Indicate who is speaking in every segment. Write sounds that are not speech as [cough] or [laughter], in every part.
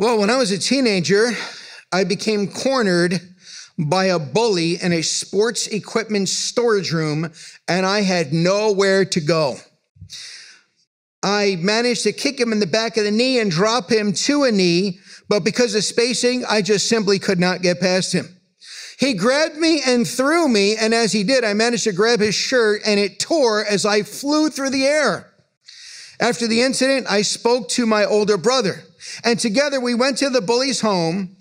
Speaker 1: Well, when I was a teenager, I became cornered by a bully in a sports equipment storage room, and I had nowhere to go. I managed to kick him in the back of the knee and drop him to a knee, but because of spacing, I just simply could not get past him. He grabbed me and threw me, and as he did, I managed to grab his shirt and it tore as I flew through the air. After the incident, I spoke to my older brother. And together we went to the bully's home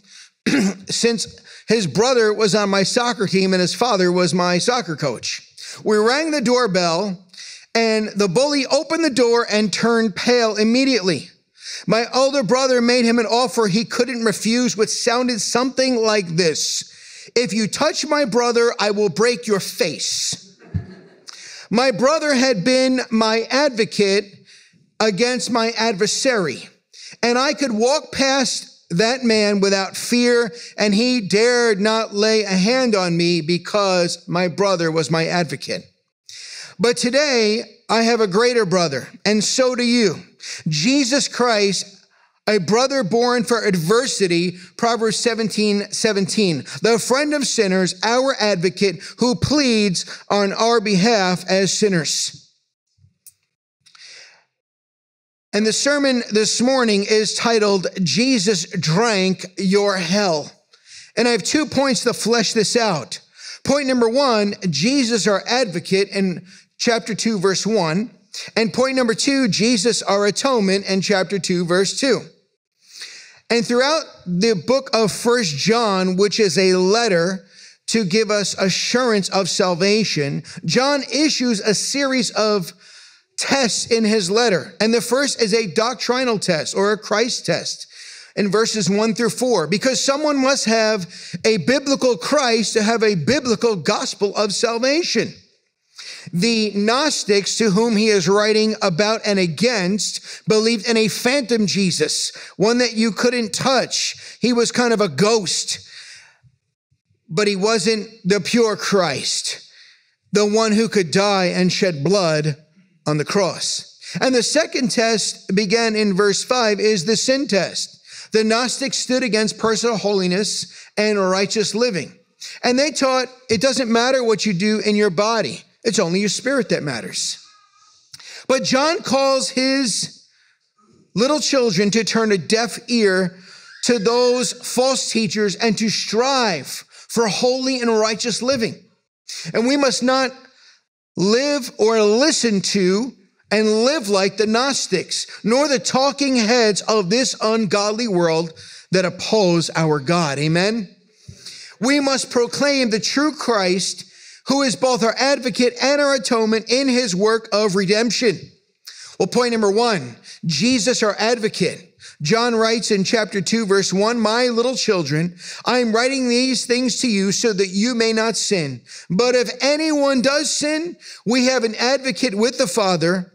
Speaker 1: [clears throat] since his brother was on my soccer team and his father was my soccer coach. We rang the doorbell and the bully opened the door and turned pale immediately. My older brother made him an offer he couldn't refuse, which sounded something like this. If you touch my brother, I will break your face. my brother had been my advocate against my adversary. And I could walk past that man without fear, and he dared not lay a hand on me because my brother was my advocate. But today, I have a greater brother, and so do you. Jesus Christ, a brother born for adversity, Proverbs 17, 17, the friend of sinners, our advocate who pleads on our behalf as sinners. And the sermon this morning is titled, Jesus Drank Your Hell. And I have two points to flesh this out. Point number one, Jesus, our advocate in chapter 2, verse 1. And point number two, Jesus, our atonement in chapter 2, verse 2. And throughout the book of First John, which is a letter to give us assurance of salvation, John issues a series of tests in his letter. And the first is a doctrinal test or a Christ test in verses one through four, because someone must have a biblical Christ to have a biblical gospel of salvation. The Gnostics to whom he is writing about and against believed in a phantom Jesus, one that you couldn't touch. He was kind of a ghost, but he wasn't the pure Christ, the one who could die and shed blood on the cross. And the second test began in verse five is the sin test. The Gnostics stood against personal holiness and righteous living. And they taught it doesn't matter what you do in your body. It's only your spirit that matters. But John calls his little children to turn a deaf ear to those false teachers and to strive for holy and righteous living. And we must not live or listen to and live like the Gnostics, nor the talking heads of this ungodly world that oppose our God. Amen. We must proclaim the true Christ, who is both our advocate and our atonement in his work of redemption. Well, point number one, Jesus, our advocate. John writes in chapter 2, verse 1 My little children, I am writing these things to you so that you may not sin. But if anyone does sin, we have an advocate with the Father,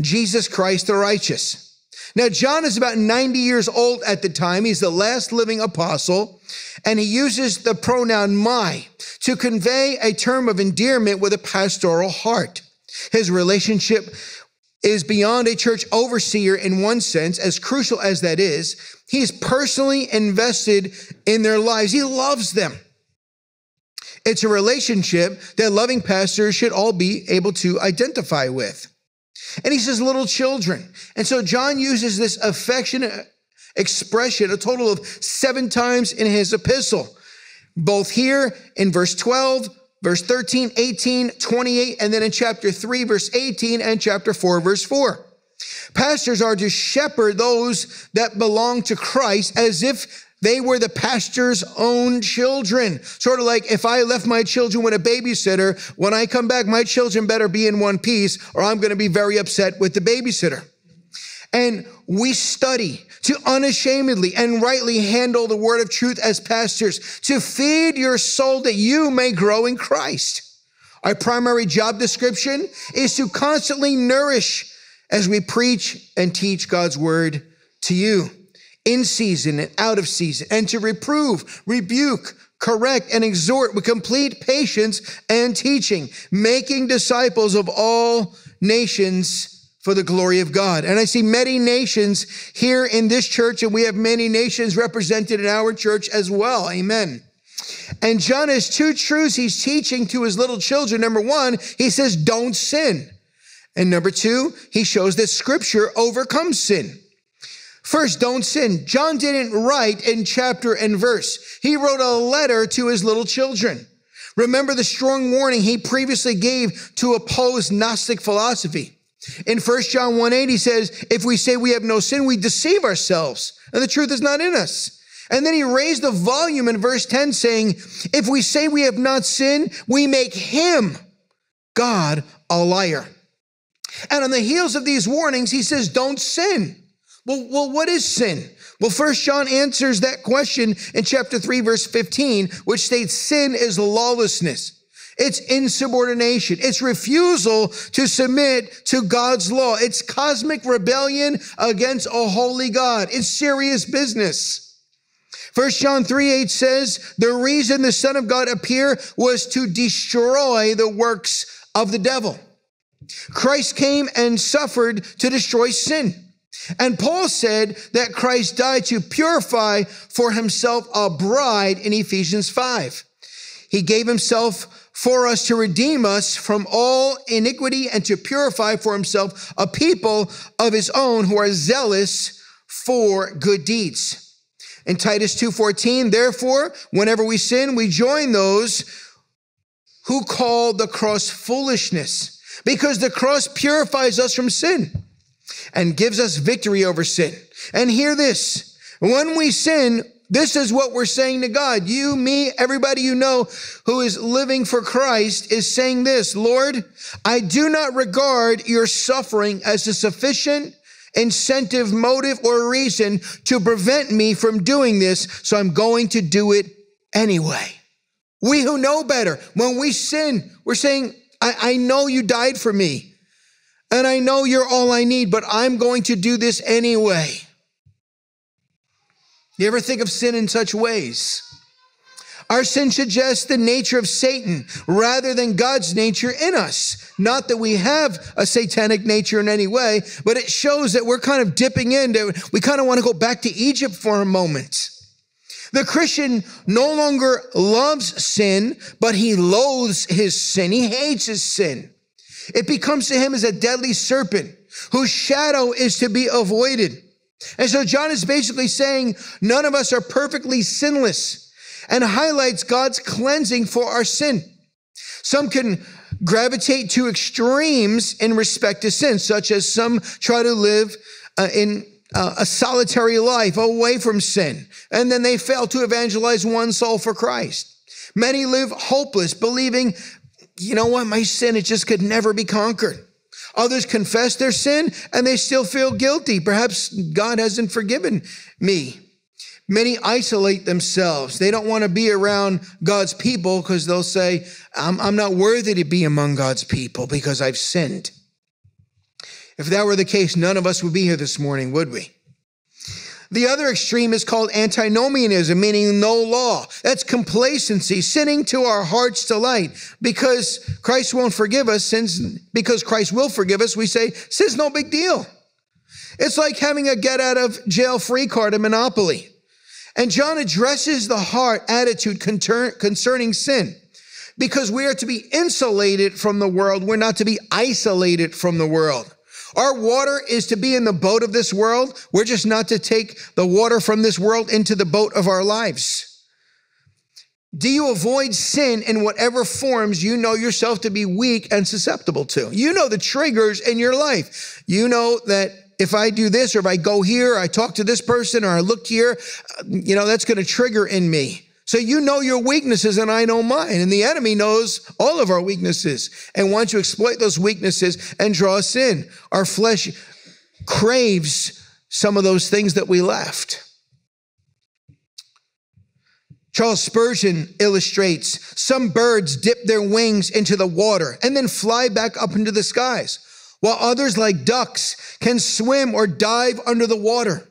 Speaker 1: Jesus Christ the righteous. Now, John is about 90 years old at the time. He's the last living apostle, and he uses the pronoun my to convey a term of endearment with a pastoral heart. His relationship is beyond a church overseer in one sense, as crucial as that is. He's personally invested in their lives. He loves them. It's a relationship that loving pastors should all be able to identify with. And he says, little children. And so John uses this affectionate expression a total of seven times in his epistle, both here in verse 12, verse 13, 18, 28, and then in chapter 3, verse 18, and chapter 4, verse 4. Pastors are to shepherd those that belong to Christ as if they were the pastor's own children. Sort of like if I left my children with a babysitter, when I come back, my children better be in one piece or I'm going to be very upset with the babysitter. And we study to unashamedly and rightly handle the word of truth as pastors, to feed your soul that you may grow in Christ. Our primary job description is to constantly nourish as we preach and teach God's word to you in season and out of season, and to reprove, rebuke, correct, and exhort with complete patience and teaching, making disciples of all nations for the glory of God. And I see many nations here in this church, and we have many nations represented in our church as well. Amen. And John has two truths he's teaching to his little children. Number one, he says, don't sin. And number two, he shows that scripture overcomes sin. First, don't sin. John didn't write in chapter and verse. He wrote a letter to his little children. Remember the strong warning he previously gave to oppose Gnostic philosophy. In 1 John 1 8, he says, If we say we have no sin, we deceive ourselves, and the truth is not in us. And then he raised the volume in verse 10 saying, If we say we have not sinned, we make him, God, a liar. And on the heels of these warnings, he says, Don't sin. Well, well, what is sin? Well, first John answers that question in chapter 3, verse 15, which states sin is lawlessness. It's insubordination. It's refusal to submit to God's law. It's cosmic rebellion against a holy God. It's serious business. 1 John 3 8 says, the reason the Son of God appeared was to destroy the works of the devil. Christ came and suffered to destroy sin. And Paul said that Christ died to purify for himself a bride in Ephesians 5. He gave himself for us to redeem us from all iniquity and to purify for himself a people of his own who are zealous for good deeds. In Titus 2:14, therefore, whenever we sin, we join those who call the cross foolishness, because the cross purifies us from sin and gives us victory over sin. And hear this, when we sin, this is what we're saying to God. You, me, everybody you know who is living for Christ is saying this, Lord, I do not regard your suffering as a sufficient incentive, motive, or reason to prevent me from doing this. So I'm going to do it anyway. We who know better, when we sin, we're saying, I, I know you died for me and I know you're all I need, but I'm going to do this anyway. You ever think of sin in such ways? Our sin suggests the nature of Satan rather than God's nature in us. Not that we have a satanic nature in any way, but it shows that we're kind of dipping into, we kind of want to go back to Egypt for a moment. The Christian no longer loves sin, but he loathes his sin. He hates his sin. It becomes to him as a deadly serpent whose shadow is to be avoided. And so John is basically saying none of us are perfectly sinless and highlights God's cleansing for our sin. Some can gravitate to extremes in respect to sin, such as some try to live uh, in uh, a solitary life away from sin, and then they fail to evangelize one soul for Christ. Many live hopeless, believing, you know what, my sin, it just could never be conquered. Others confess their sin and they still feel guilty. Perhaps God hasn't forgiven me. Many isolate themselves. They don't want to be around God's people because they'll say, I'm, I'm not worthy to be among God's people because I've sinned. If that were the case, none of us would be here this morning, would we? The other extreme is called antinomianism, meaning no law. That's complacency, sinning to our heart's delight. Because Christ won't forgive us, since because Christ will forgive us, we say, sin's no big deal. It's like having a get out of jail free card at Monopoly. And John addresses the heart attitude concerning sin because we are to be insulated from the world. We're not to be isolated from the world. Our water is to be in the boat of this world. We're just not to take the water from this world into the boat of our lives. Do you avoid sin in whatever forms you know yourself to be weak and susceptible to? You know the triggers in your life. You know that if I do this or if I go here, or I talk to this person or I look here, uh, you know, that's going to trigger in me. So you know your weaknesses and I know mine. And the enemy knows all of our weaknesses and wants to exploit those weaknesses and draw us in. Our flesh craves some of those things that we left. Charles Spurgeon illustrates some birds dip their wings into the water and then fly back up into the skies, while others, like ducks, can swim or dive under the water.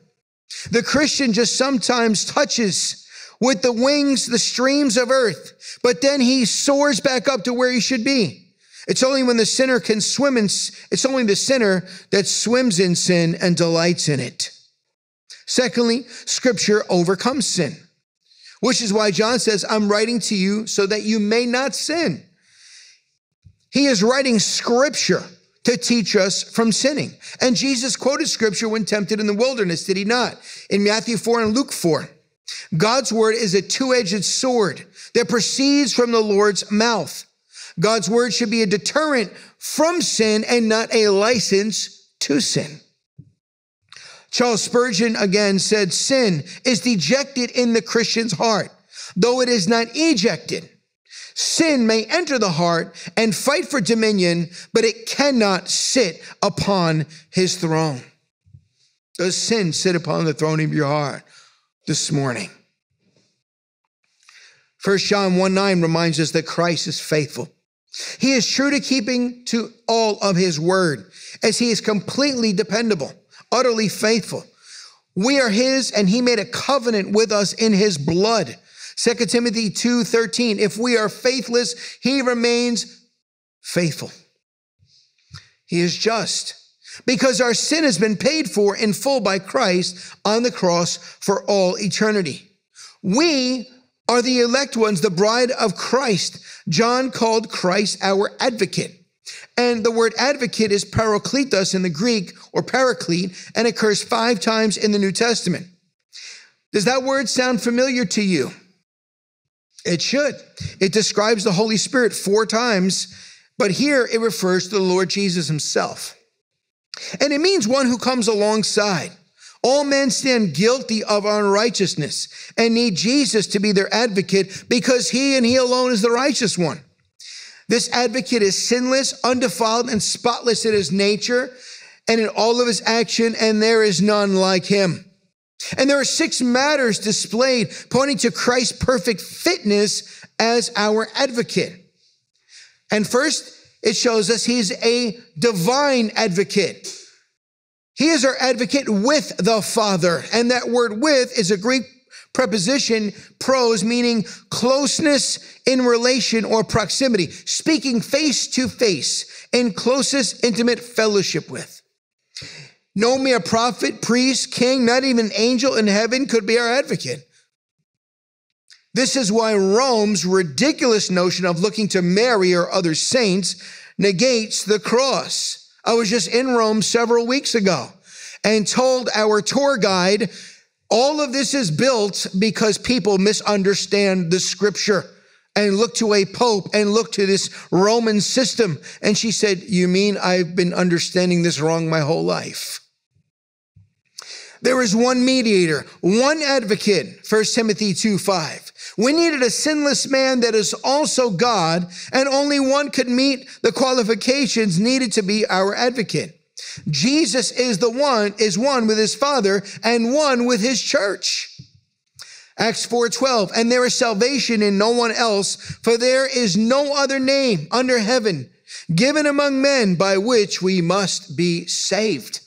Speaker 1: The Christian just sometimes touches with the wings, the streams of earth, but then he soars back up to where he should be. It's only when the sinner can swim in, it's only the sinner that swims in sin and delights in it. Secondly, scripture overcomes sin, which is why John says, I'm writing to you so that you may not sin. He is writing scripture to teach us from sinning. And Jesus quoted scripture when tempted in the wilderness, did he not? In Matthew 4 and Luke 4. God's word is a two-edged sword that proceeds from the Lord's mouth. God's word should be a deterrent from sin and not a license to sin. Charles Spurgeon again said, sin is dejected in the Christian's heart, though it is not ejected. Sin may enter the heart and fight for dominion, but it cannot sit upon his throne. Does sin sit upon the throne of your heart this morning? 1 John 1 9 reminds us that Christ is faithful. He is true to keeping to all of his word, as he is completely dependable, utterly faithful. We are his, and he made a covenant with us in his blood. 2 Timothy 2 13. If we are faithless, he remains faithful. He is just because our sin has been paid for in full by Christ on the cross for all eternity. We are the elect ones, the bride of Christ. John called Christ our advocate. And the word advocate is parakletos in the Greek or paraclete and occurs five times in the New Testament. Does that word sound familiar to you? It should. It describes the Holy Spirit four times, but here it refers to the Lord Jesus himself. And it means one who comes alongside. All men stand guilty of unrighteousness and need Jesus to be their advocate because he and he alone is the righteous one. This advocate is sinless, undefiled, and spotless in his nature and in all of his action, and there is none like him. And there are six matters displayed pointing to Christ's perfect fitness as our advocate. And first, it shows us he's a divine advocate. He is our advocate with the Father. And that word with is a Greek preposition, pros, meaning closeness in relation or proximity, speaking face to face in closest intimate fellowship with. No mere prophet, priest, king, not even angel in heaven could be our advocate. This is why Rome's ridiculous notion of looking to Mary or other saints negates the cross. I was just in Rome several weeks ago and told our tour guide, all of this is built because people misunderstand the scripture and look to a pope and look to this Roman system. And she said, You mean I've been understanding this wrong my whole life? There is one mediator, one advocate, 1 Timothy 2 5. We needed a sinless man that is also God, and only one could meet the qualifications needed to be our advocate. Jesus is the one, is one with his Father and one with his church. Acts 4:12 and there is salvation in no one else for there is no other name under heaven given among men by which we must be saved.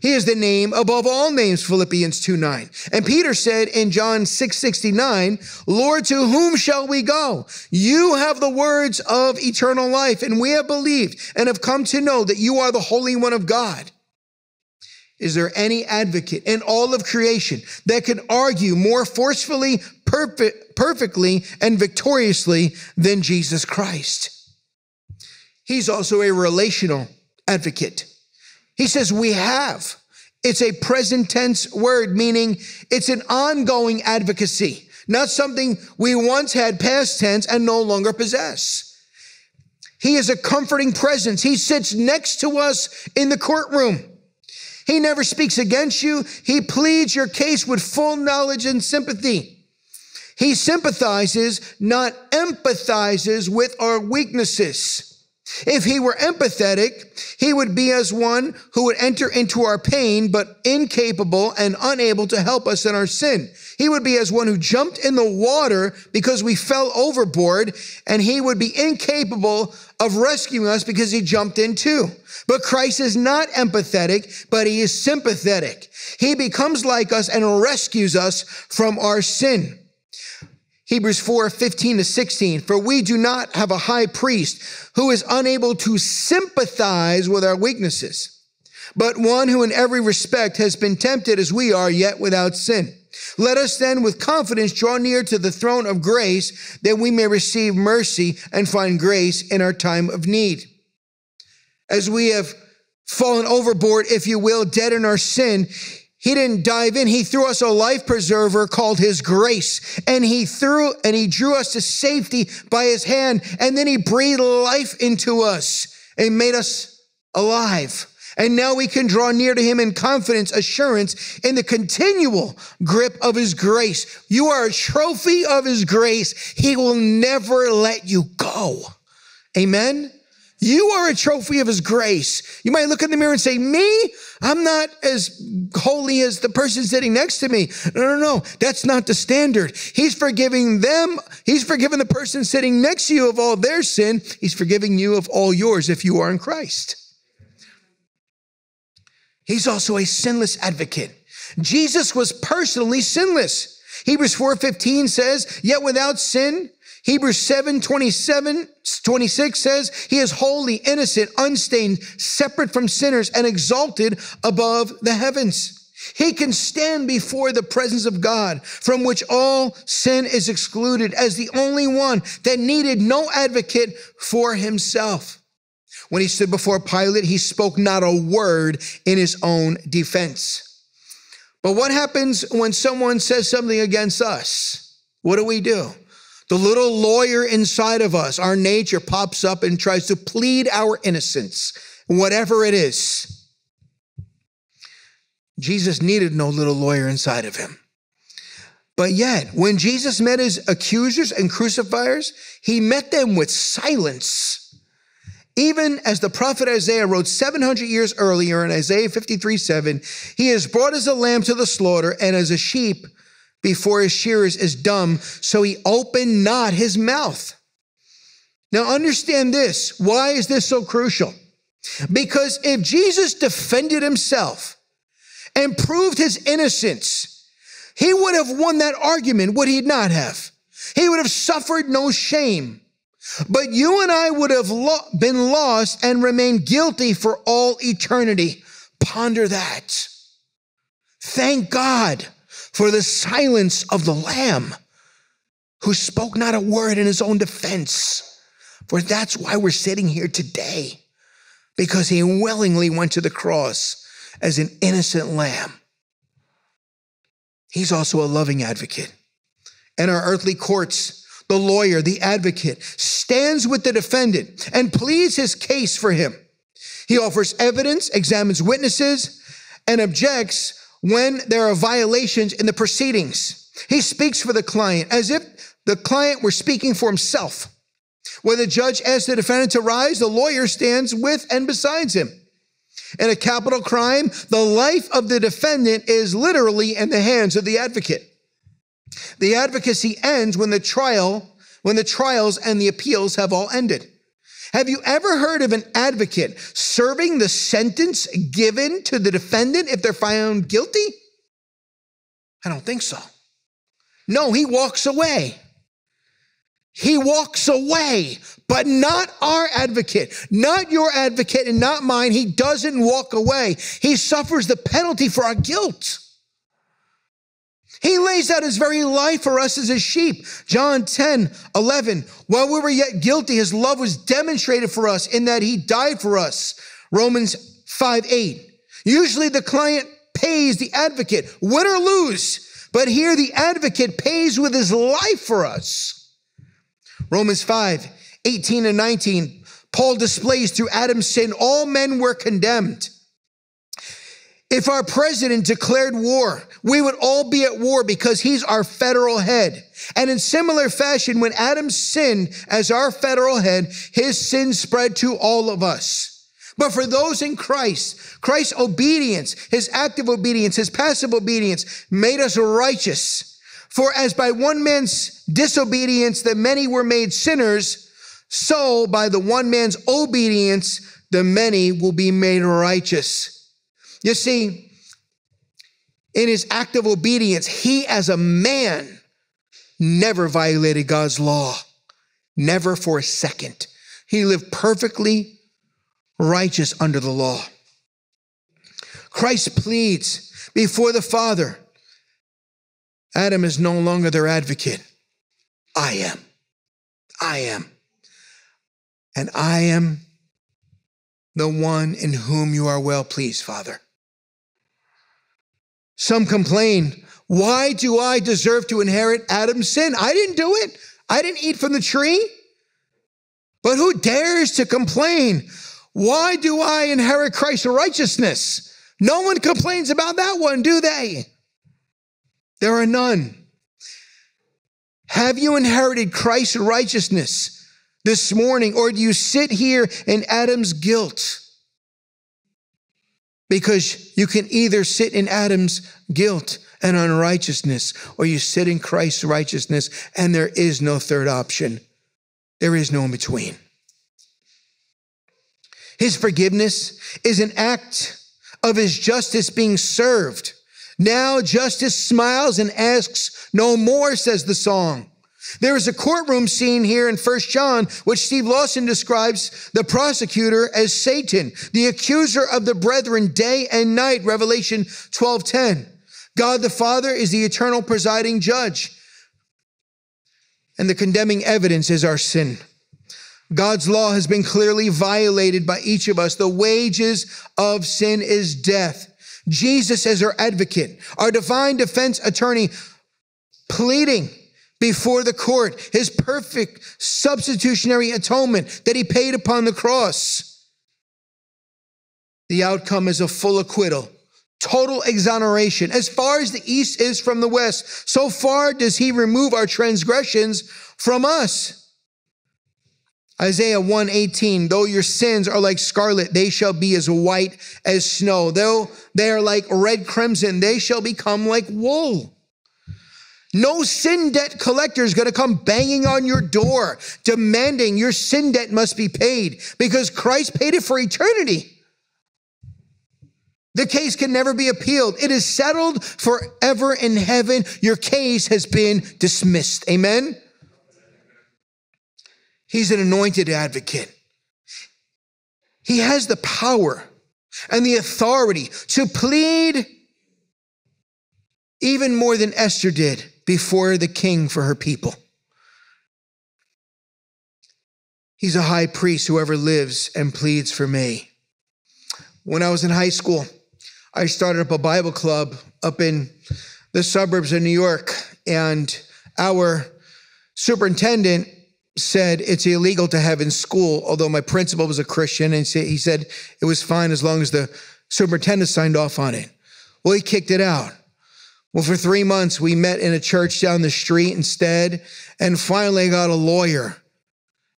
Speaker 1: He is the name above all names, Philippians 2 9. And Peter said in John 6 69, Lord, to whom shall we go? You have the words of eternal life, and we have believed and have come to know that you are the Holy One of God. Is there any advocate in all of creation that can argue more forcefully, perfect, perfectly, and victoriously than Jesus Christ? He's also a relational advocate. He says, we have. It's a present tense word, meaning it's an ongoing advocacy, not something we once had past tense and no longer possess. He is a comforting presence. He sits next to us in the courtroom. He never speaks against you. He pleads your case with full knowledge and sympathy. He sympathizes, not empathizes with our weaknesses. If he were empathetic, he would be as one who would enter into our pain, but incapable and unable to help us in our sin. He would be as one who jumped in the water because we fell overboard, and he would be incapable of rescuing us because he jumped in too. But Christ is not empathetic, but he is sympathetic. He becomes like us and rescues us from our sin. Hebrews 4, 15 to 16. For we do not have a high priest who is unable to sympathize with our weaknesses, but one who in every respect has been tempted as we are, yet without sin. Let us then with confidence draw near to the throne of grace that we may receive mercy and find grace in our time of need. As we have fallen overboard, if you will, dead in our sin, he didn't dive in. He threw us a life preserver called his grace. And he threw and he drew us to safety by his hand. And then he breathed life into us and made us alive. And now we can draw near to him in confidence, assurance in the continual grip of his grace. You are a trophy of his grace. He will never let you go. Amen. You are a trophy of his grace. You might look in the mirror and say, me, I'm not as holy as the person sitting next to me. No, no, no. That's not the standard. He's forgiving them. He's forgiven the person sitting next to you of all their sin. He's forgiving you of all yours if you are in Christ. He's also a sinless advocate. Jesus was personally sinless. Hebrews 4:15 says, "Yet without sin, Hebrews 7 27, 26 says, He is holy, innocent, unstained, separate from sinners, and exalted above the heavens. He can stand before the presence of God, from which all sin is excluded, as the only one that needed no advocate for himself. When he stood before Pilate, he spoke not a word in his own defense. But what happens when someone says something against us? What do we do? The little lawyer inside of us, our nature pops up and tries to plead our innocence, whatever it is. Jesus needed no little lawyer inside of him. But yet, when Jesus met his accusers and crucifiers, he met them with silence. Even as the prophet Isaiah wrote 700 years earlier in Isaiah 53 7, he is brought as a lamb to the slaughter and as a sheep before his shearers is dumb, so he opened not his mouth. Now understand this. Why is this so crucial? Because if Jesus defended himself and proved his innocence, he would have won that argument, would he not have? He would have suffered no shame. But you and I would have lo- been lost and remained guilty for all eternity. Ponder that. Thank God for the silence of the Lamb who spoke not a word in his own defense. For that's why we're sitting here today, because he willingly went to the cross as an innocent lamb. He's also a loving advocate. In our earthly courts, the lawyer, the advocate, stands with the defendant and pleads his case for him. He offers evidence, examines witnesses, and objects when there are violations in the proceedings. He speaks for the client as if the client were speaking for himself. When the judge asks the defendant to rise, the lawyer stands with and besides him. In a capital crime, the life of the defendant is literally in the hands of the advocate. The advocacy ends when the trial, when the trials and the appeals have all ended. Have you ever heard of an advocate serving the sentence given to the defendant if they're found guilty? I don't think so. No, he walks away. He walks away, but not our advocate, not your advocate and not mine. He doesn't walk away. He suffers the penalty for our guilt. He lays out his very life for us as his sheep. John 10, 11. While we were yet guilty, his love was demonstrated for us in that he died for us. Romans 5, 8. Usually the client pays the advocate, win or lose. But here the advocate pays with his life for us. Romans 5, 18 and 19. Paul displays through Adam's sin, all men were condemned. If our president declared war, we would all be at war because he's our federal head. And in similar fashion, when Adam sinned as our federal head, his sin spread to all of us. But for those in Christ, Christ's obedience, his active obedience, his passive obedience made us righteous. For as by one man's disobedience the many were made sinners, so by the one man's obedience the many will be made righteous. You see, in his act of obedience, he as a man never violated God's law, never for a second. He lived perfectly righteous under the law. Christ pleads before the Father. Adam is no longer their advocate. I am. I am. And I am the one in whom you are well pleased, Father. Some complain, why do I deserve to inherit Adam's sin? I didn't do it. I didn't eat from the tree. But who dares to complain? Why do I inherit Christ's righteousness? No one complains about that one, do they? There are none. Have you inherited Christ's righteousness this morning, or do you sit here in Adam's guilt? Because you can either sit in Adam's guilt and unrighteousness, or you sit in Christ's righteousness, and there is no third option. There is no in between. His forgiveness is an act of his justice being served. Now justice smiles and asks no more, says the song. There is a courtroom scene here in First John, which Steve Lawson describes the prosecutor as Satan, the accuser of the brethren day and night, Revelation 12:10. God the Father is the eternal presiding judge. And the condemning evidence is our sin. God's law has been clearly violated by each of us. The wages of sin is death. Jesus as our advocate, our divine defense attorney, pleading before the court his perfect substitutionary atonement that he paid upon the cross. The outcome is a full acquittal, total exoneration. As far as the east is from the west, so far does he remove our transgressions from us. Isaiah 118, though your sins are like scarlet, they shall be as white as snow. Though they are like red crimson, they shall become like wool. No sin debt collector is going to come banging on your door demanding your sin debt must be paid because Christ paid it for eternity. The case can never be appealed. It is settled forever in heaven. Your case has been dismissed. Amen. He's an anointed advocate. He has the power and the authority to plead even more than Esther did before the king for her people. He's a high priest, whoever lives and pleads for me. When I was in high school, I started up a Bible club up in the suburbs of New York, and our superintendent said it's illegal to have in school, although my principal was a Christian, and he said it was fine as long as the superintendent signed off on it. Well, he kicked it out. Well, for three months, we met in a church down the street instead, and finally got a lawyer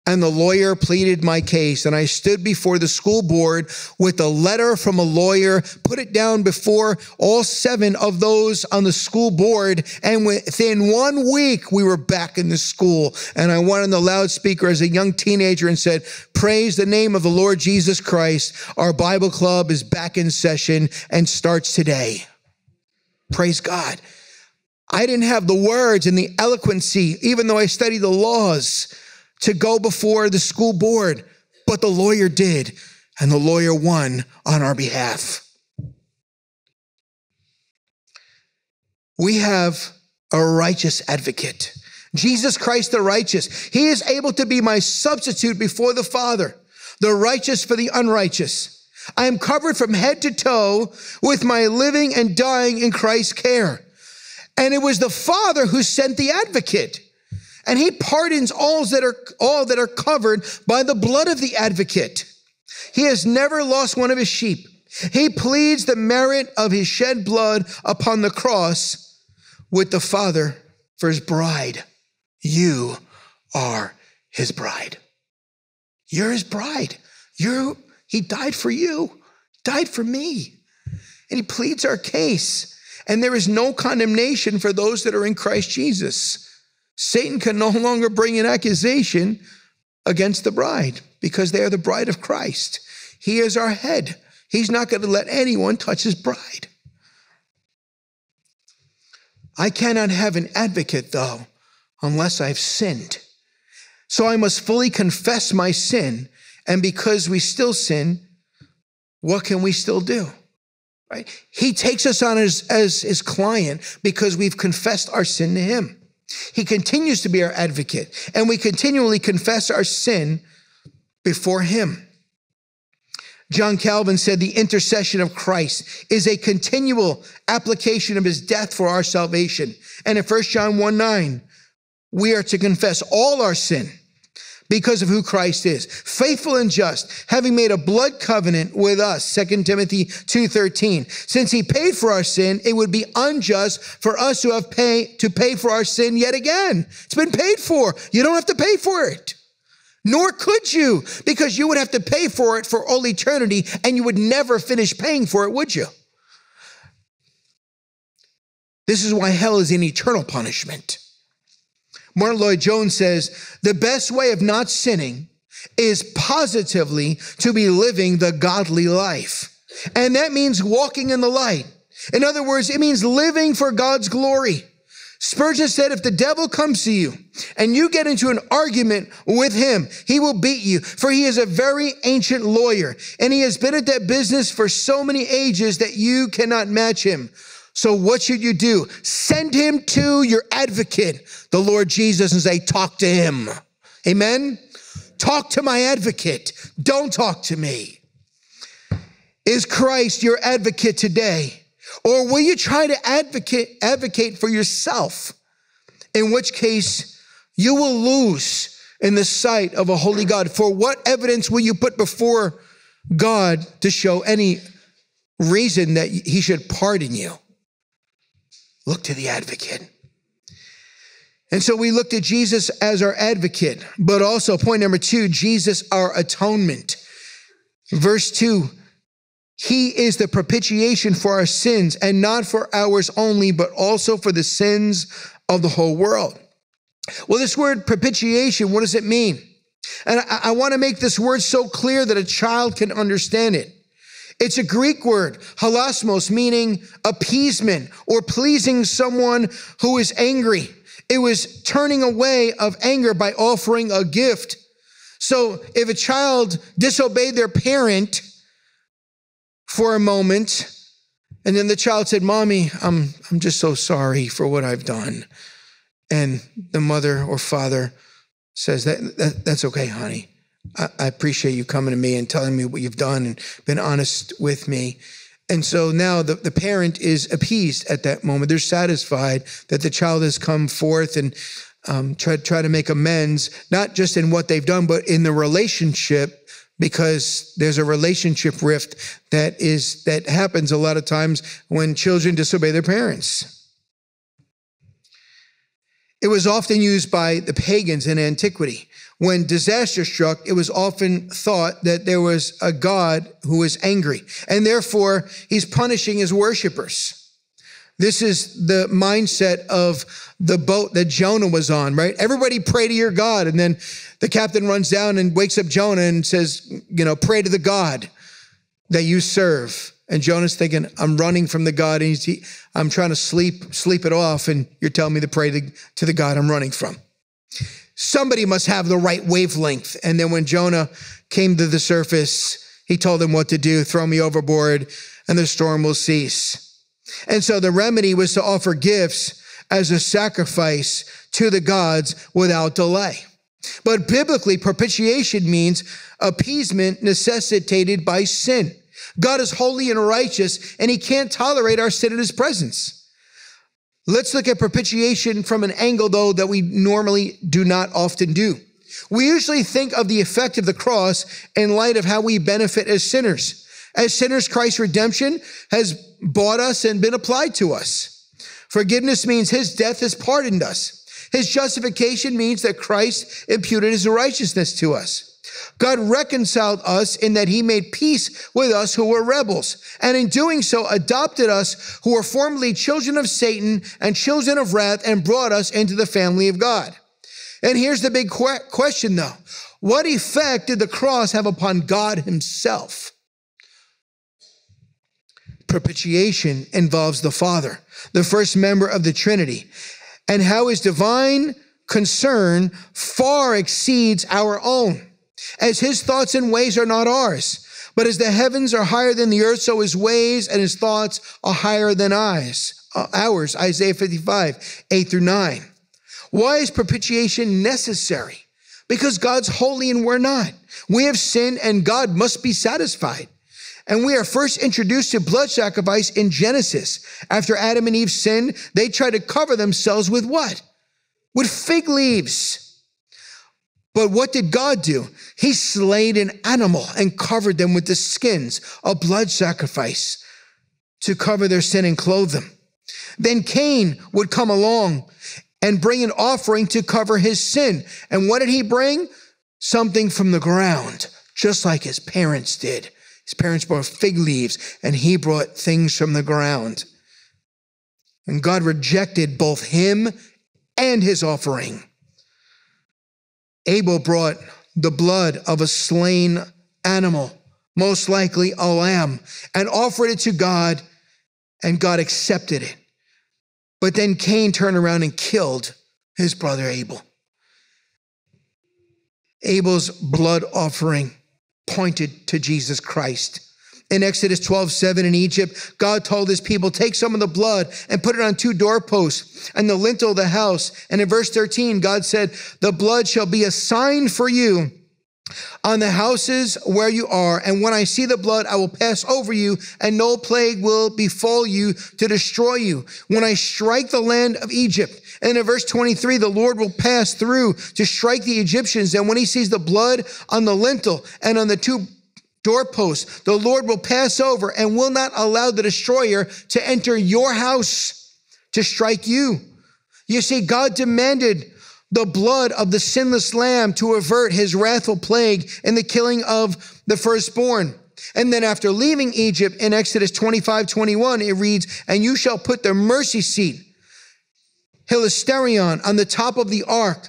Speaker 1: and the lawyer pleaded my case. And I stood before the school board with a letter from a lawyer, put it down before all seven of those on the school board. And within one week, we were back in the school. And I went on the loudspeaker as a young teenager and said, Praise the name of the Lord Jesus Christ. Our Bible club is back in session and starts today. Praise God. I didn't have the words and the eloquency, even though I studied the laws to go before the school board, but the lawyer did, and the lawyer won on our behalf. We have a righteous advocate. Jesus Christ the righteous. He is able to be my substitute before the Father, the righteous for the unrighteous. I am covered from head to toe with my living and dying in Christ's care. And it was the Father who sent the advocate and he pardons all that are all that are covered by the blood of the advocate. He has never lost one of his sheep. He pleads the merit of his shed blood upon the cross with the Father for his bride. You are his bride. You're his bride. You he died for you, died for me. And he pleads our case. And there is no condemnation for those that are in Christ Jesus. Satan can no [laughs] longer bring an accusation against the bride because they are the bride of Christ. He is our head. He's not going to let anyone touch his bride. I cannot have an advocate, though, unless I've sinned. So I must fully confess my sin. And because we still sin, what can we still do? Right? He takes us on as, as his client because we've confessed our sin to him. He continues to be our advocate, and we continually confess our sin before him. John Calvin said the intercession of Christ is a continual application of his death for our salvation. And in 1 John 1 9, we are to confess all our sin because of who Christ is, faithful and just, having made a blood covenant with us, 2 Timothy 2:13. Since he paid for our sin, it would be unjust for us to have pay to pay for our sin yet again. It's been paid for. You don't have to pay for it. Nor could you, because you would have to pay for it for all eternity and you would never finish paying for it, would you? This is why hell is an eternal punishment. Martyn Lloyd-Jones says the best way of not sinning is positively to be living the godly life. And that means walking in the light. In other words, it means living for God's glory. Spurgeon said, if the devil comes to you and you get into an argument with him, he will beat you, for he is a very ancient lawyer and he has been at that business for so many ages that you cannot match him. So what should you do? Send him to your advocate, the Lord Jesus, and say, talk to him. Amen. Talk to my advocate. Don't talk to me. Is Christ your advocate today? Or will you try to advocate, advocate for yourself? In which case you will lose in the sight of a holy God. For what evidence will you put before God to show any reason that he should pardon you? Look to the advocate. And so we looked at Jesus as our advocate, but also point number two, Jesus our atonement. Verse two, he is the propitiation for our sins, and not for ours only, but also for the sins of the whole world. Well, this word propitiation, what does it mean? And I, I want to make this word so clear that a child can understand it. It's a Greek word, hilasmos, meaning appeasement or pleasing someone who is angry. It was turning away of anger by offering a gift. So if a child disobeyed their parent, for a moment. And then the child said, Mommy, I'm, I'm just so sorry for what I've done. And the mother or father says, that, that That's okay, honey. I, appreciate you coming to me and telling me what you've done and been honest with me. And so now the, the parent is appeased at that moment. They're satisfied that the child has come forth and um, try, try to make amends, not just in what they've done, but in the relationship because there's a relationship rift that is that happens a lot of times when children disobey their parents. It was often used by the pagans in antiquity. When disaster struck, it was often thought that there was a God who was angry, and therefore he's punishing his worshipers. This is the mindset of the boat that Jonah was on, right? Everybody pray to your God. And then the captain runs down and wakes up Jonah and says, you know, pray to the God that you serve. And Jonah's thinking, I'm running from the God and he, I'm trying to sleep, sleep it off. And you're telling me to pray to, to the God I'm running from. Somebody must have the right wavelength. And then when Jonah came to the surface, he told them what to do, throw me overboard and the storm will cease. And so the remedy was to offer gifts as a sacrifice to the gods without delay. But biblically, propitiation means appeasement necessitated by sin. God is holy and righteous, and he can't tolerate our sin in his presence. Let's look at propitiation from an angle, though, that we normally do not often do. We usually think of the effect of the cross in light of how we benefit as sinners. As sinners, Christ's redemption has bought us and been applied to us. Forgiveness means his death has pardoned us. His justification means that Christ imputed his righteousness to us. God reconciled us in that he made peace with us who were rebels, and in doing so adopted us who were formerly children of Satan and children of wrath and brought us into the family of God. And here's the big question though. What effect did the cross have upon God himself? propitiation involves the Father, the first member of the Trinity, and how his divine concern far exceeds our own, as his thoughts and ways are not ours. But as the heavens are higher than the earth, so his ways and his thoughts are higher than ours. Uh, ours, Isaiah 55, 8 through 9. Why is propitiation necessary? Because God's holy and we're not. We have sinned and God must be satisfied. And we are first introduced to blood sacrifice in Genesis. After Adam and Eve sinned, they tried to cover themselves with what? With fig leaves. But what did God do? He slayed an animal and covered them with the skins, a blood sacrifice to cover their sin and clothe them. Then Cain would come along and bring an offering to cover his sin. And what did he bring? Something from the ground, just like his parents did. His parents brought fig leaves, and he brought things from the ground. And God rejected both him and his offering. Abel brought the blood of a slain animal, most likely a lamb, and offered it to God, and God accepted it. But then Cain turned around and killed his brother Abel. Abel's blood offering pointed to Jesus Christ. In Exodus 12, 7 in Egypt, God told his people, take some of the blood and put it on two doorposts and the lintel of the house. And in verse 13, God said, the blood shall be a sign for you on the houses where you are. And when I see the blood, I will pass over you, and no plague will befall you to destroy you. When I strike the land of Egypt, and in verse 23, the Lord will pass through to strike the Egyptians. And when he sees the blood on the lintel and on the two doorposts, the Lord will pass over and will not allow the destroyer to enter your house to strike you. You see, God demanded the blood of the sinless lamb to avert his wrathful plague and the killing of the firstborn. And then after leaving Egypt in Exodus 25, 21, it reads, and you shall put the mercy seat, Hilasterion, on the top of the ark.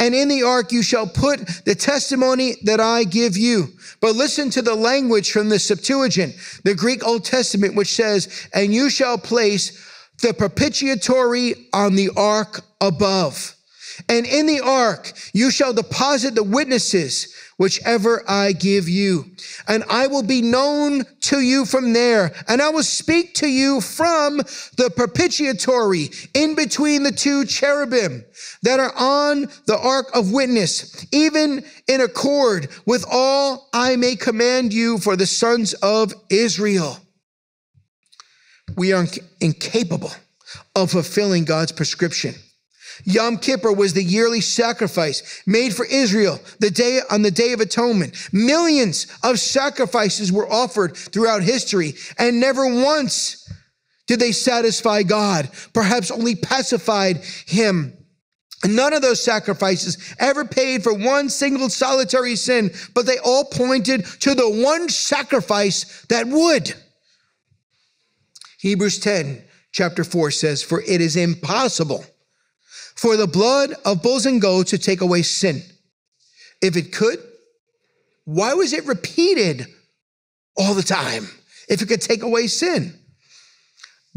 Speaker 1: And in the ark you shall put the testimony that I give you. But listen to the language from the Septuagint, the Greek Old Testament, which says, and you shall place the propitiatory on the ark above. And in the ark, you shall deposit the witnesses, whichever I give you. And I will be known to you from there. And I will speak to you from the propitiatory in between the two cherubim that are on the ark of witness, even in accord with all I may command you for the sons of Israel. We are incapable of fulfilling God's prescription Yom Kippur was the yearly sacrifice made for Israel the day on the day of atonement. Millions of sacrifices were offered throughout history and never once did they satisfy God, perhaps only pacified him. None of those sacrifices ever paid for one single solitary sin, but they all pointed to the one sacrifice that would. Hebrews 10, chapter 4 says, For it is impossible for the blood of bulls and goats to take away sin. If it could, why was it repeated all the time if it could take away sin?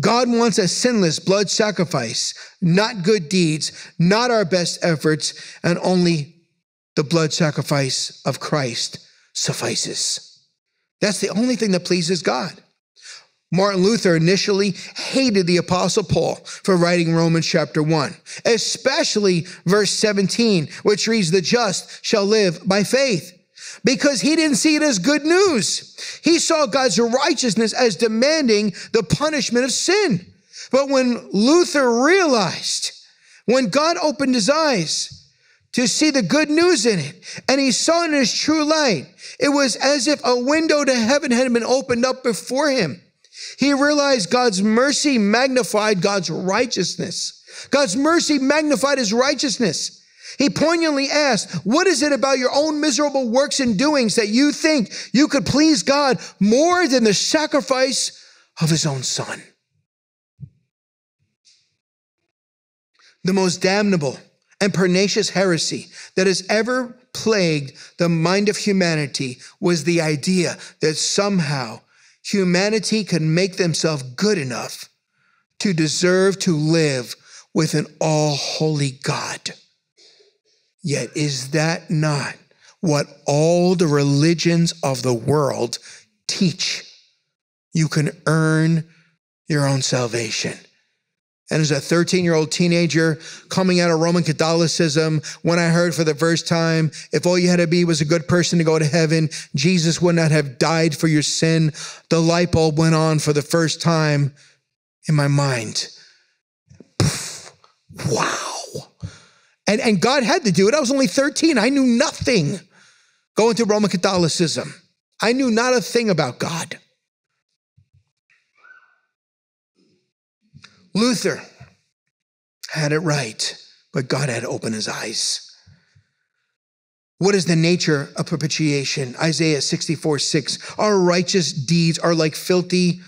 Speaker 1: God wants a sinless blood sacrifice, not good deeds, not our best efforts, and only the blood sacrifice of Christ suffices. That's the only thing that pleases God. Martin Luther initially hated the apostle Paul for writing Romans chapter 1, especially verse 17, which reads, the just shall live by faith. Because he didn't see it as good news. He saw God's righteousness as demanding the punishment of sin. But when Luther realized, when God opened his eyes to see the good news in it, and he saw it in his true light, it was as if a window to heaven had been opened up before him. He realized God's mercy magnified God's righteousness. God's mercy magnified his righteousness. He poignantly asked, What is it about your own miserable works and doings that you think you could please God more than the sacrifice of his own son? The most damnable and pernicious heresy that has ever plagued the mind of humanity was the idea that somehow humanity can make themselves good enough to deserve to live with an all holy God. Yet is that not what all the religions of the world teach? You can earn your own salvation. And as a 13 year old teenager coming out of Roman Catholicism, when I heard for the first time, if all you had to be was a good person to go to heaven, Jesus would not have died for your sin, the light bulb went on for the first time in my mind. [sighs] Wow. And, and God had to do it. I was only 13. I knew nothing going to Roman Catholicism. I knew not a thing about God. Luther had it right, but God had to open his eyes. What is the nature of propitiation? Isaiah 64 6. Our righteous deeds are like filthy,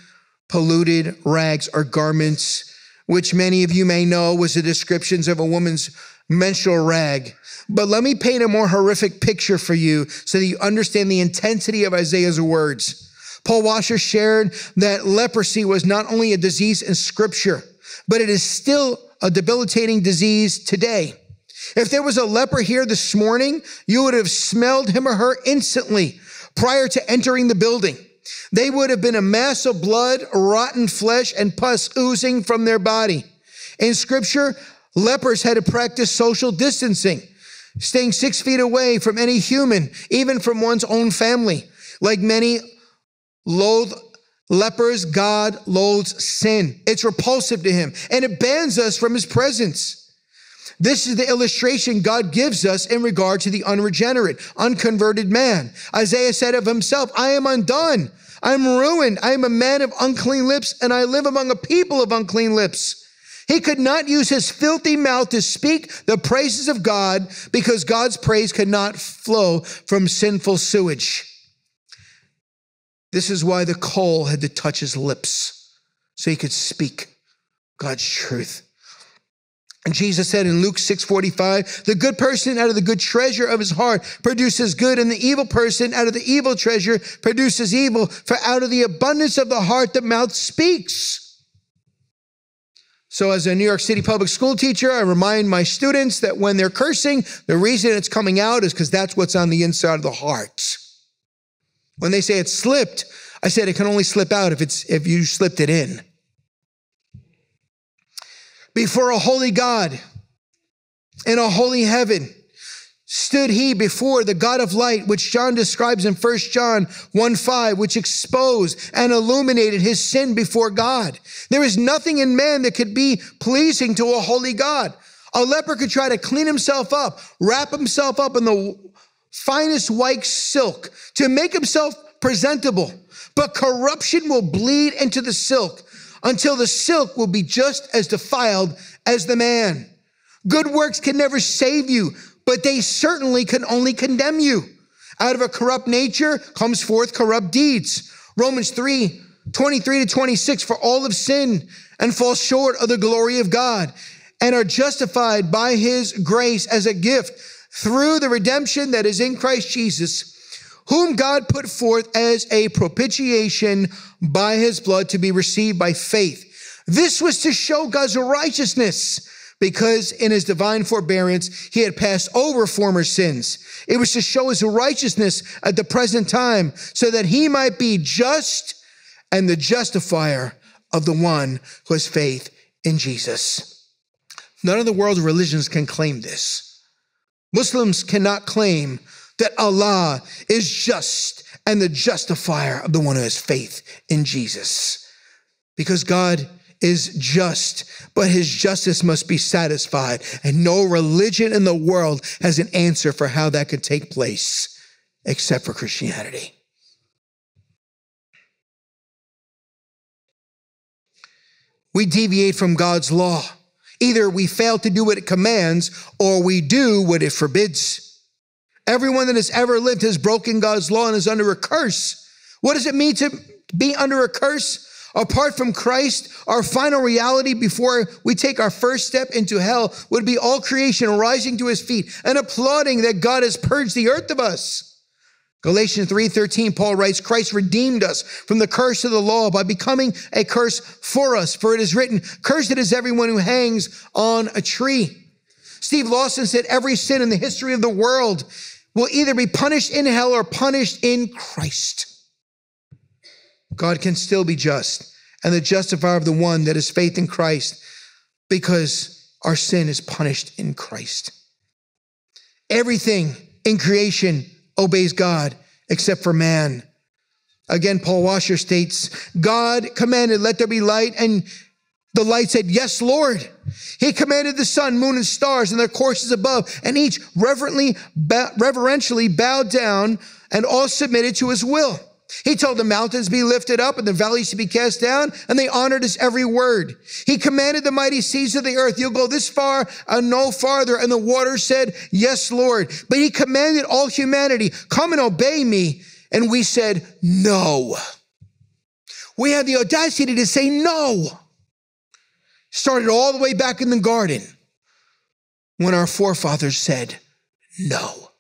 Speaker 1: polluted rags or garments, which many of you may know was the descriptions of a woman's menstrual rag. But let me paint a more horrific picture for you so that you understand the intensity of Isaiah's words. Paul Washer shared that leprosy was not only a disease in scripture, but it is still a debilitating disease today. If there was a leper here this morning, you would have smelled him or her instantly prior to entering the building. They would have been a mass of blood, rotten flesh, and pus oozing from their body. In scripture, lepers had to practice social distancing, staying six feet away from any human, even from one's own family. Like many loathe Lepers, God loathes sin. It's repulsive to him and it bans us from his presence. This is the illustration God gives us in regard to the unregenerate, unconverted man. Isaiah said of himself, I am undone. I'm ruined. I am a man of unclean lips and I live among a people of unclean lips. He could not use his filthy mouth to speak the praises of God because God's praise could not flow from sinful sewage. This is why the coal had to touch his lips so he could speak God's truth. And Jesus said in Luke 6:45, the good person out of the good treasure of his heart produces good, and the evil person out of the evil treasure produces evil. For out of the abundance of the heart, the mouth speaks. So, as a New York City public school teacher, I remind my students that when they're cursing, the reason it's coming out is because that's what's on the inside of the heart. When they say it slipped, I said it can only slip out if it's if you slipped it in. Before a holy God in a holy heaven stood he before the God of light, which John describes in 1 John 1 5, which exposed and illuminated his sin before God. There is nothing in man that could be pleasing to a holy God. A leper could try to clean himself up, wrap himself up in the finest white silk to make himself presentable. But corruption will bleed into the silk until the silk will be just as defiled as the man. Good works can never save you, but they certainly can only condemn you. Out of a corrupt nature comes forth corrupt deeds. Romans 3, 23 to 26, for all have sinned and fall short of the glory of God and are justified by his grace as a gift through the redemption that is in Christ Jesus, whom God put forth as a propitiation by his blood to be received by faith. This was to show God's righteousness because in his divine forbearance, he had passed over former sins. It was to show his righteousness at the present time so that he might be just and the justifier of the one who has faith in Jesus. None of the world's religions can claim this. Muslims cannot claim that Allah is just and the justifier of the one who has faith in Jesus. Because God is just, but his justice must be satisfied. And no religion in the world has an answer for how that could take place except for Christianity. We deviate from God's law. Either we fail to do what it commands or we do what it forbids. Everyone that has ever lived has broken God's law and is under a curse. What does it mean to be under a curse? Apart from Christ, our final reality before we take our first step into hell would be all creation rising to his feet and applauding that God has purged the earth of us. Galatians 3:13 Paul writes Christ redeemed us from the curse of the law by becoming a curse for us for it is written cursed is everyone who hangs on a tree. Steve Lawson said every sin in the history of the world will either be punished in hell or punished in Christ. God can still be just and the justifier of the one that is faith in Christ because our sin is punished in Christ. Everything in creation obeys God except for man. Again, Paul Washer states, God commanded, let there be light, and the light said, Yes, Lord. He commanded the sun, moon, and stars and their courses above, and each reverently, reverentially bowed down and all submitted to his will. He told the mountains to be lifted up and the valleys to be cast down, and they honored his every word. He commanded the mighty seas of the earth, you'll go this far and no farther. And the water said, yes, Lord. But he commanded all humanity, come and obey me. And we said, no. We had the audacity to say no. Started all the way back in the garden when our forefathers said no.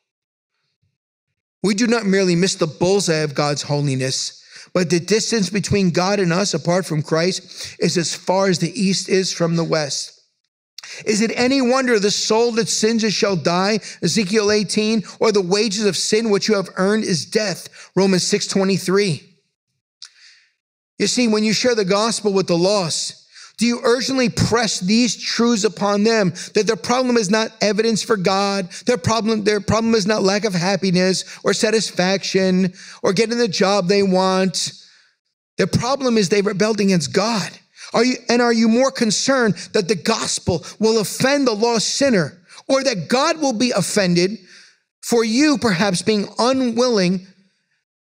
Speaker 1: We do not merely miss the bullseye of God's holiness, but the distance between God and us apart from Christ is as far as the east is from the west. Is it any wonder the soul that sins shall die, Ezekiel 18, or the wages of sin which you have earned is death, Romans 6:23. You see, when you share the gospel with the lost, do you urgently press these truths upon them that their problem is not evidence for God? Their problem, their problem is not lack of happiness or satisfaction or getting the job they want. Their problem is they rebelled against God. Are you, and are you more concerned that the gospel will offend the lost sinner or that God will be offended for you perhaps being unwilling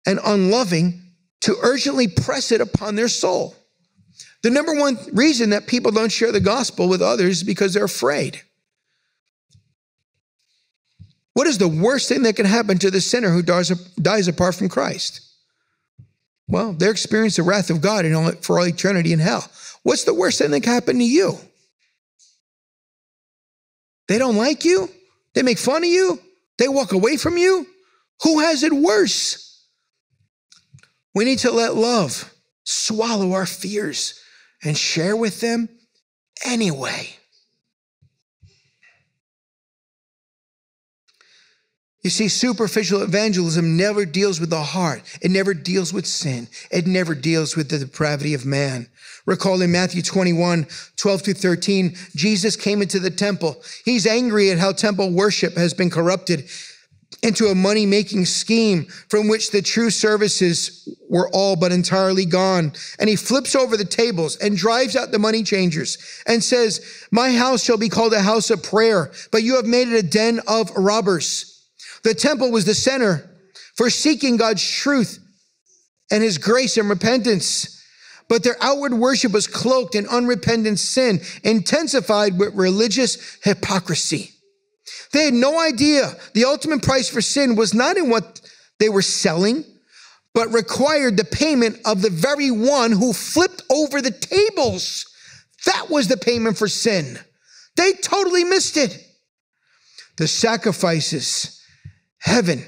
Speaker 1: and unloving to urgently press it upon their soul? The number one reason that people don't share the gospel with others is because they're afraid. What is the worst thing that can happen to the sinner who dies, dies apart from Christ? Well, they experience the wrath of God for all eternity in hell. What's the worst thing that can happen to you? They don't like you. They make fun of you. They walk away from you. Who has it worse? We need to let love swallow our fears and share with them anyway. You see, superficial evangelism never deals with the heart. It never deals with sin. It never deals with the depravity of man. Recall in Matthew 21, 12 to 13, Jesus came into the temple. He's angry at how temple worship has been corrupted into a money making scheme from which the true services were all but entirely gone. And he flips over the tables and drives out the money changers and says, My house shall be called a house of prayer, but you have made it a den of robbers. The temple was the center for seeking God's truth and his grace and repentance. But their outward worship was cloaked in unrepentant sin, intensified with religious hypocrisy. They had no idea the ultimate price for sin was not in what they were selling, but required the payment of the very one who flipped over the tables. That was the payment for sin. They totally missed it. The sacrifices heaven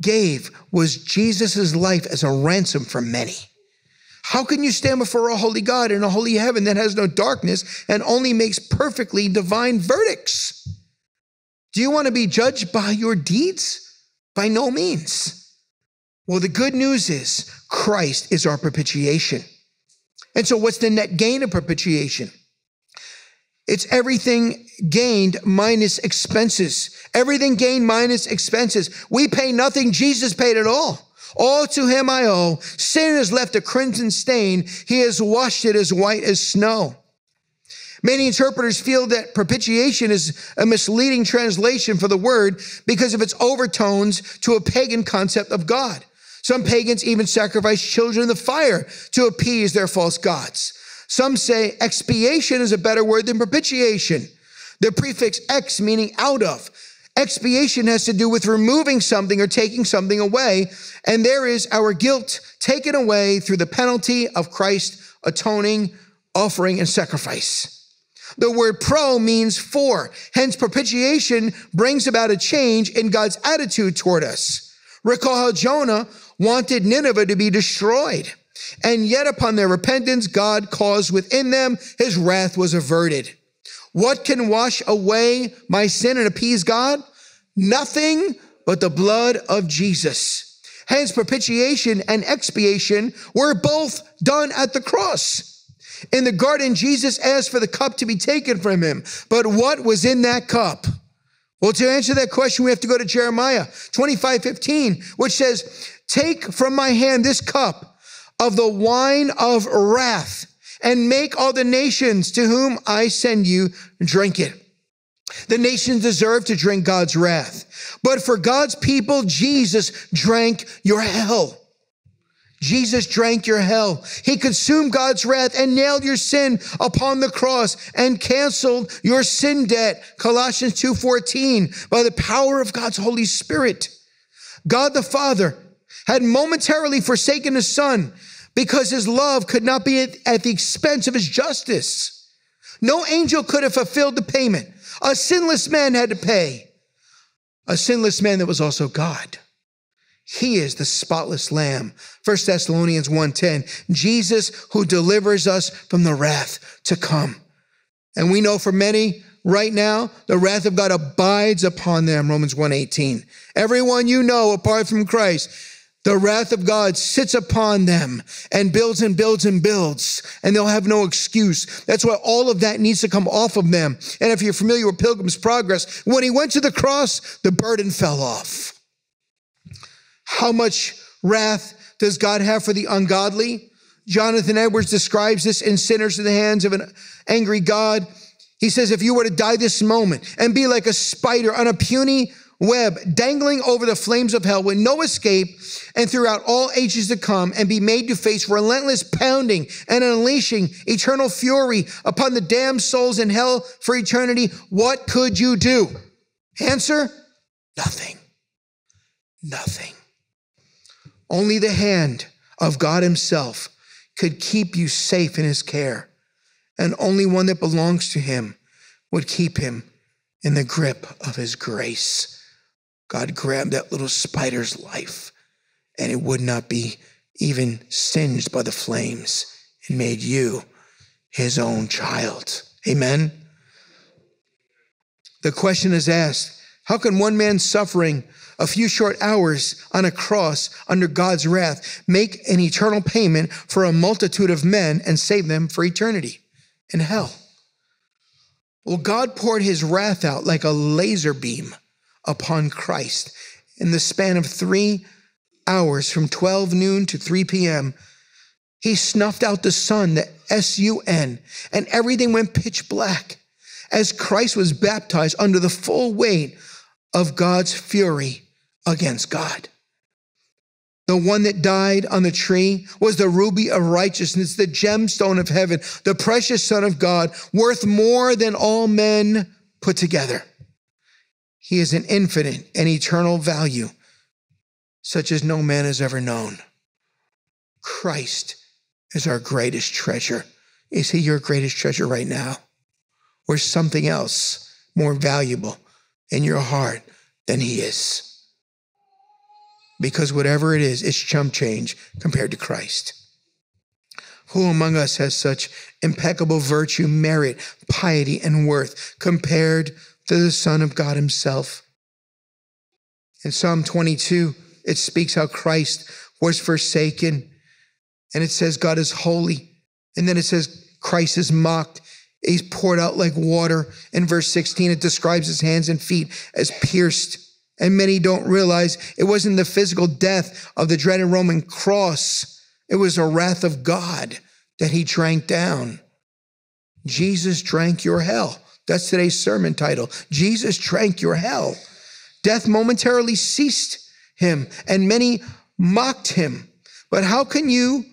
Speaker 1: gave was Jesus' life as a ransom for many. How can you stand before a holy God in a holy heaven that has no darkness and only makes perfectly divine verdicts? Do you want to be judged by your deeds? By no means. Well, the good news is Christ is our propitiation. And so, what's the net gain of propitiation? It's everything gained minus expenses. Everything gained minus expenses. We pay nothing, Jesus paid it all. All to him I owe. Sin has left a crimson stain. He has washed it as white as snow. Many interpreters feel that propitiation is a misleading translation for the word because of its overtones to a pagan concept of God. Some pagans even sacrifice children in the fire to appease their false gods. Some say expiation is a better word than propitiation. The prefix ex meaning out of. Expiation has to do with removing something or taking something away. And there is our guilt taken away through the penalty of Christ atoning, offering, and sacrifice. The word pro means for. Hence, propitiation brings about a change in God's attitude toward us. Recall how Jonah wanted Nineveh to be destroyed. And yet, upon their repentance, God caused within them his wrath was averted. What can wash away my sin and appease God? Nothing but the blood of Jesus. Hence, propitiation and expiation were both done at the cross. In the garden, Jesus asked for the cup to be taken from him. But what was in that cup? Well, to answer that question, we have to go to Jeremiah 25 15, which says, Take from my hand this cup of the wine of wrath and make all the nations to whom I send you drink it. The nations deserve to drink God's wrath. But for God's people, Jesus drank your hell. Jesus drank your hell. He consumed God's wrath and nailed your sin upon the cross and canceled your sin debt. Colossians 2:14 by the power of God's Holy Spirit. God the Father had momentarily forsaken his son because his love could not be at the expense of his justice. No angel could have fulfilled the payment. A sinless man had to pay. A sinless man that was also God. He is the spotless lamb. 1 Thessalonians 1:10. Jesus who delivers us from the wrath to come. And we know for many right now, the wrath of God abides upon them. Romans 1:18. Everyone you know apart from Christ, the wrath of God sits upon them and builds and builds and builds, and they'll have no excuse. That's why all of that needs to come off of them. And if you're familiar with Pilgrim's Progress, when he went to the cross, the burden fell off. How much wrath does God have for the ungodly? Jonathan Edwards describes this in Sinners in the Hands of an Angry God. He says, if you were to die this moment and be like a spider on a puny web dangling over the flames of hell with no escape and throughout all ages to come and be made to face relentless pounding and unleashing eternal fury upon the damned souls in hell for eternity, what could you do? Answer, nothing. Nothing. Only the hand of God Himself could keep you safe in His care, and only one that belongs to Him would keep him in the grip of His grace. God grabbed that little spider's life, and it would not be even singed by the flames, and made you His own child. Amen. The question is asked how can one man suffering a few short hours on a cross under God's wrath, make an eternal payment for a multitude of men and save them for eternity in hell. Well, God poured his wrath out like a laser beam upon Christ in the span of three hours from 12 noon to 3 p.m. He snuffed out the sun, the S U N, and everything went pitch black as Christ was baptized under the full weight of God's fury against God. The one that died on the tree was the ruby of righteousness, the gemstone of heaven, the precious Son of God, worth more than all men put together. He is an infinite and eternal value, such as no man has ever known. Christ is our greatest treasure. Is he your greatest treasure right now? Or something else more valuable in your heart than he is? because whatever it is, it's chump change compared to Christ. Who among us has such impeccable virtue, merit, piety, and worth compared to the Son of God Himself? In Psalm 22, it speaks how Christ was forsaken, and it says God is holy. And then it says Christ is mocked. He's poured out like water. In verse 16, it describes his hands and feet as pierced. And many don't realize it wasn't the physical death of the dreaded Roman cross, it was a wrath of God that he drank down. Jesus drank your hell. That's today's sermon title. Jesus drank your hell. Death momentarily ceased him, and many mocked him. But how can you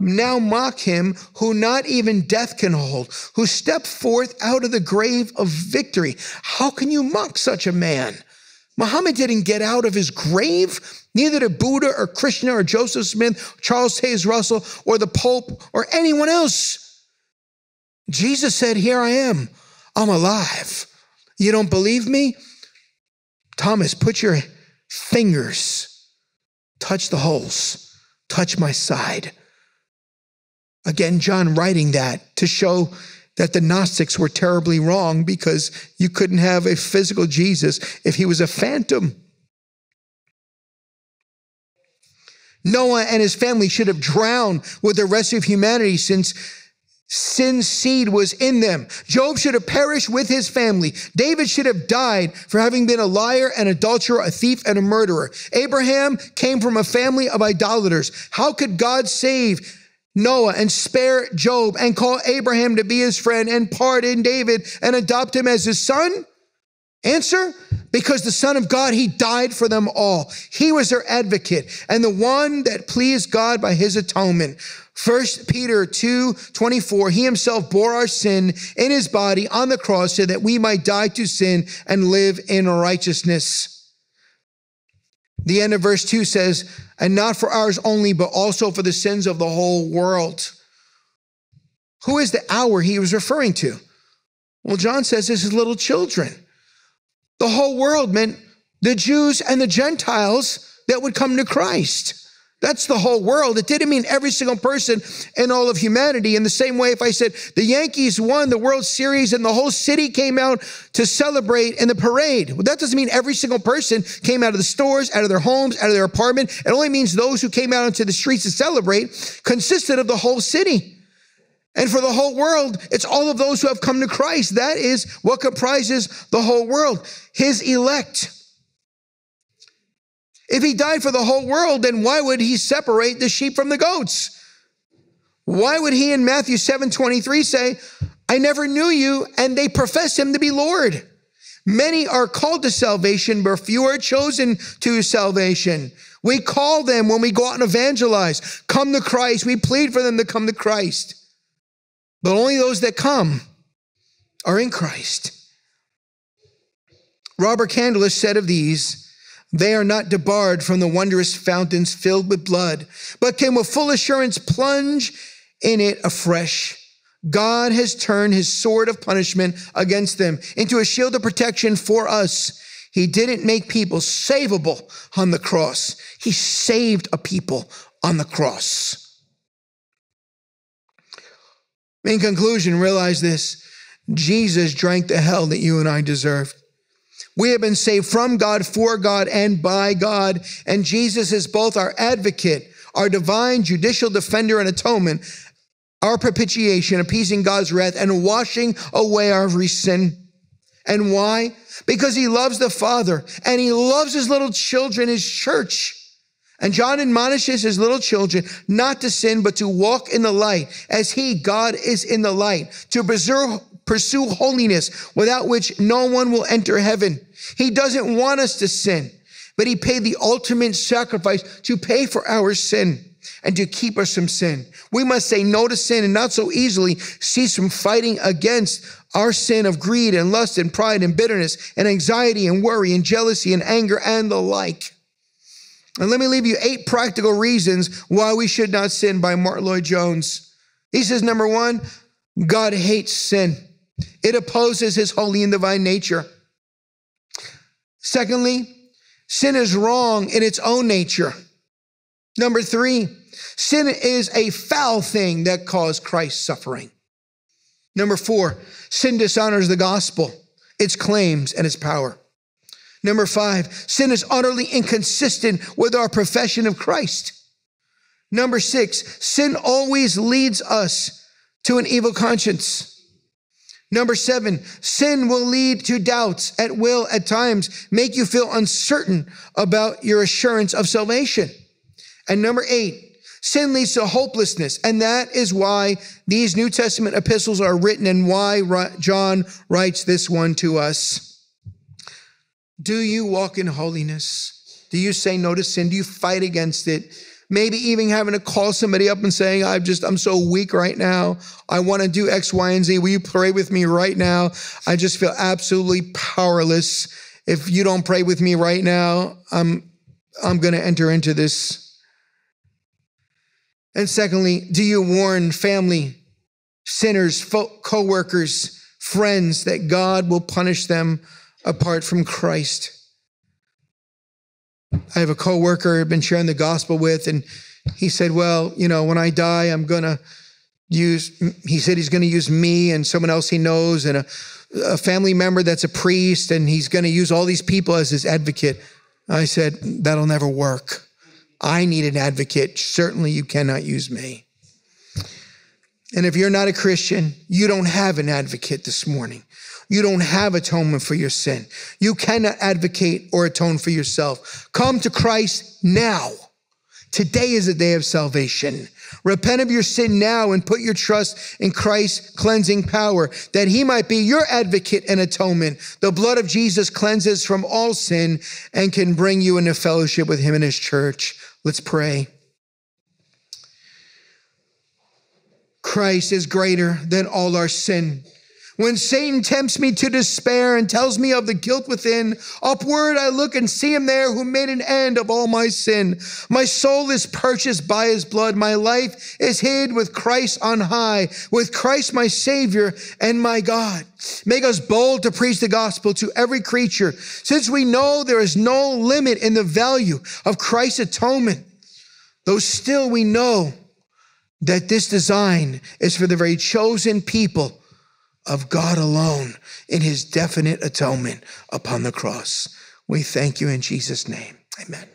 Speaker 1: now mock him who not even death can hold, who stepped forth out of the grave of victory? How can you mock such a man? Muhammad didn't get out of his grave. Neither did Buddha or Krishna or Joseph Smith, Charles Taze Russell, or the Pope or anyone else. Jesus said, Here I am. I'm alive. You don't believe me? Thomas, put your fingers, touch the holes, touch my side. Again, John writing that to show that the Gnostics were terribly wrong because you couldn't have a physical Jesus if he was a phantom. Noah and his family should have drowned with the rest of humanity since Sin seed was in them. Job should have perished with his family. David should have died for having been a liar, an adulterer, a thief, and a murderer. Abraham came from a family of idolaters. How could God save Noah and spare Job and call Abraham to be his friend and pardon David and adopt him as his son? Answer because the Son of God, He died for them all. He was their advocate and the one that pleased God by His atonement. First Peter 2 24, He Himself bore our sin in His body on the cross so that we might die to sin and live in righteousness. The end of verse 2 says, and not for ours only, but also for the sins of the whole world. Who is the hour he was referring to? Well, John says this is little children. The whole world meant the Jews and the Gentiles that would come to Christ. That's the whole world. It didn't mean every single person in all of humanity. In the same way, if I said the Yankees won the World Series and the whole city came out to celebrate in the parade, well, that doesn't mean every single person came out of the stores, out of their homes, out of their apartment. It only means those who came out into the streets to celebrate consisted of the whole city. And for the whole world, it's all of those who have come to Christ. That is what comprises the whole world, his elect. If he died for the whole world, then why would he separate the sheep from the goats? Why would he in Matthew 7 23 say, I never knew you, and they profess him to be Lord? Many are called to salvation, but few are chosen to salvation. We call them when we go out and evangelize, come to Christ. We plead for them to come to Christ. But only those that come are in Christ. Robert Candlish said of these, they are not debarred from the wondrous fountains filled with blood, but can with full assurance plunge in it afresh. God has turned his sword of punishment against them into a shield of protection for us. He didn't make people savable on the cross. He saved a people on the cross. In conclusion, realize this Jesus drank the hell that you and I deserved. We have been saved from God, for God, and by God. And Jesus is both our advocate, our divine judicial defender and atonement, our propitiation, appeasing God's wrath, and washing away our every sin. And why? Because he loves the Father and he loves his little children, his church. And John admonishes his little children not to sin, but to walk in the light as he, God, is in the light, to preserve, pursue holiness without which no one will enter heaven. He doesn't want us to sin, but he paid the ultimate sacrifice to pay for our sin and to keep us from sin. We must say no to sin and not so easily cease from fighting against our sin of greed and lust and pride and bitterness and anxiety and worry and jealousy and anger and the like. And let me leave you eight practical reasons why we should not sin by Martyn Lloyd-Jones. He says, number one, God hates sin. It opposes his holy and divine nature. Secondly, sin is wrong in its own nature. Number three, sin is a foul thing that caused Christ's suffering. Number four, sin dishonors the gospel, its claims, and its power. Number five, sin is utterly inconsistent with our profession of Christ. Number six, sin always leads us to an evil conscience. Number seven, sin will lead to doubts at will at times, make you feel uncertain about your assurance of salvation. And number eight, sin leads to hopelessness. And that is why these New Testament epistles are written and why John writes this one to us. Do you walk in holiness? Do you say no to sin? Do you fight against it? Maybe even having to call somebody up and saying, I'm just, I'm so weak right now. I want to do X, Y, and Z. Will you pray with me right now? I just feel absolutely powerless. If you don't pray with me right now, I'm, I'm going to enter into this. And secondly, do you warn family, sinners, co workers, friends that God will punish them apart from Christ. I have a coworker I've been sharing the gospel with, and he said, Well, you know, when I die, I'm going to use, he said he's going to use me and someone else he knows and a, a family member that's a priest, and he's going to use all these people as his advocate. I said, that'll never work. I need an advocate. Certainly, you cannot use me. And if you're not a Christian, you don't have an advocate this morning. You don't have atonement for your sin. You cannot advocate or atone for yourself. Come to Christ now. Today is a day of salvation. Repent of your sin now and put your trust in Christ's cleansing power that he might be your advocate and atonement. The blood of Jesus cleanses from all sin and can bring you into fellowship with him and his church. Let's pray. Christ is greater than all our sin. When Satan tempts me to despair and tells me of the guilt within, upward I look and see him there who made an end of all my sin. My soul is purchased by his blood. My life is hid with Christ on high, with Christ my Savior and my God. Make us bold to preach the gospel to every creature, since we know there is no limit in the value of Christ's atonement. Though still we know that this design is for the very chosen people of God alone in his definite atonement upon the cross. We thank you in Jesus' name. Amen.